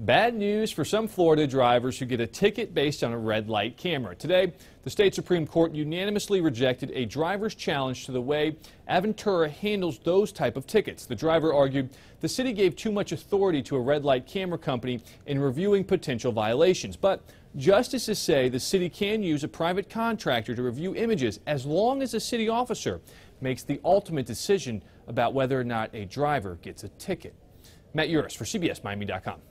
Bad news for some Florida drivers who get a ticket based on a red light camera. Today, the state Supreme Court unanimously rejected a driver's challenge to the way Aventura handles those type of tickets. The driver argued the city gave too much authority to a red light camera company in reviewing potential violations. But justices say the city can use a private contractor to review images as long as a city officer makes the ultimate decision about whether or not a driver gets a ticket. Matt Yurus for CBSMiami.com.